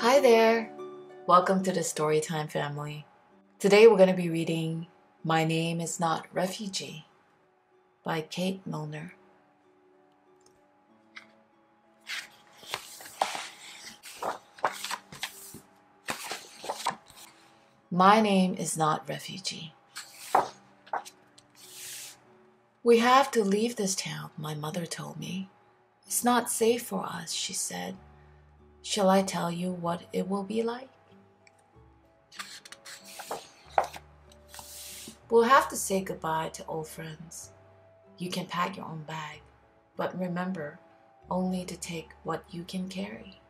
Hi there! Welcome to the Storytime family. Today we're going to be reading My Name is Not Refugee by Kate Milner. My name is not Refugee. We have to leave this town, my mother told me. It's not safe for us, she said. Shall I tell you what it will be like? We'll have to say goodbye to old friends. You can pack your own bag, but remember only to take what you can carry.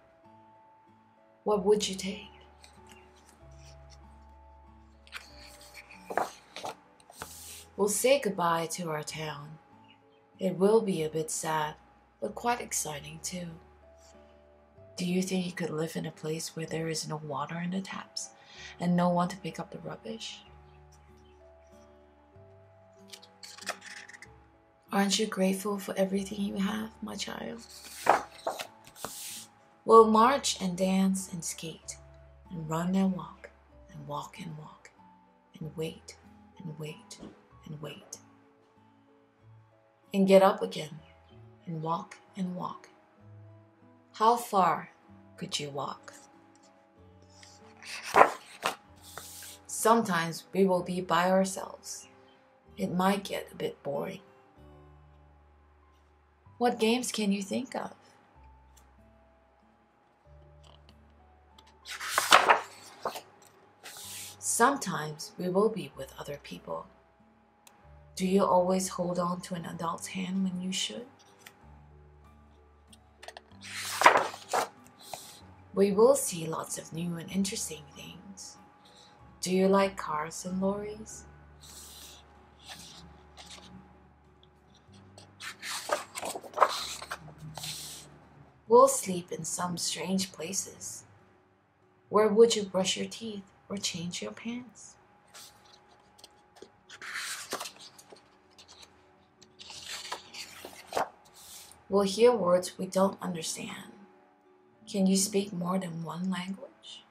What would you take? We'll say goodbye to our town. It will be a bit sad, but quite exciting too. Do you think you could live in a place where there is no water in the taps and no one to pick up the rubbish? Aren't you grateful for everything you have, my child? We'll march and dance and skate and run and walk and walk and walk and wait and wait and wait and get up again and walk and walk. How far could you walk? Sometimes we will be by ourselves. It might get a bit boring. What games can you think of? Sometimes we will be with other people. Do you always hold on to an adult's hand when you should? We will see lots of new and interesting things. Do you like cars and lorries? We'll sleep in some strange places. Where would you brush your teeth or change your pants? We'll hear words we don't understand. Can you speak more than one language?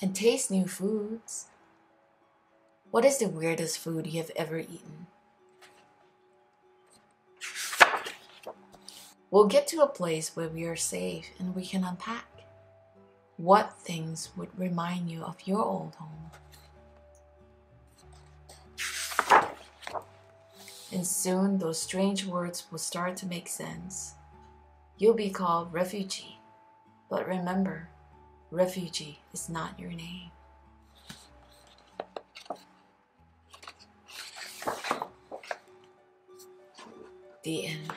And taste new foods. What is the weirdest food you have ever eaten? We'll get to a place where we are safe and we can unpack. What things would remind you of your old home? And soon those strange words will start to make sense. You'll be called refugee, but remember, refugee is not your name. The end.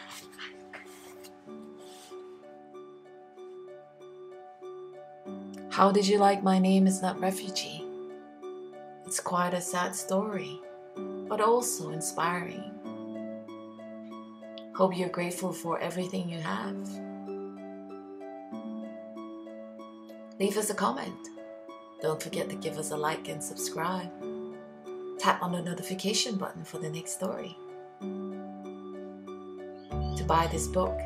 How did you like My Name is Not Refugee? It's quite a sad story, but also inspiring. Hope you're grateful for everything you have. Leave us a comment. Don't forget to give us a like and subscribe. Tap on the notification button for the next story. To buy this book,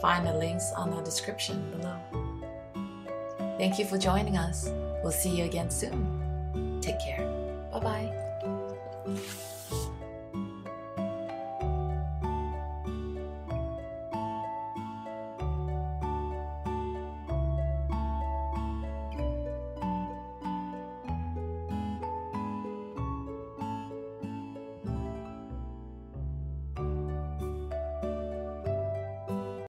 find the links on the description below. Thank you for joining us. We'll see you again soon. Take care. Bye bye.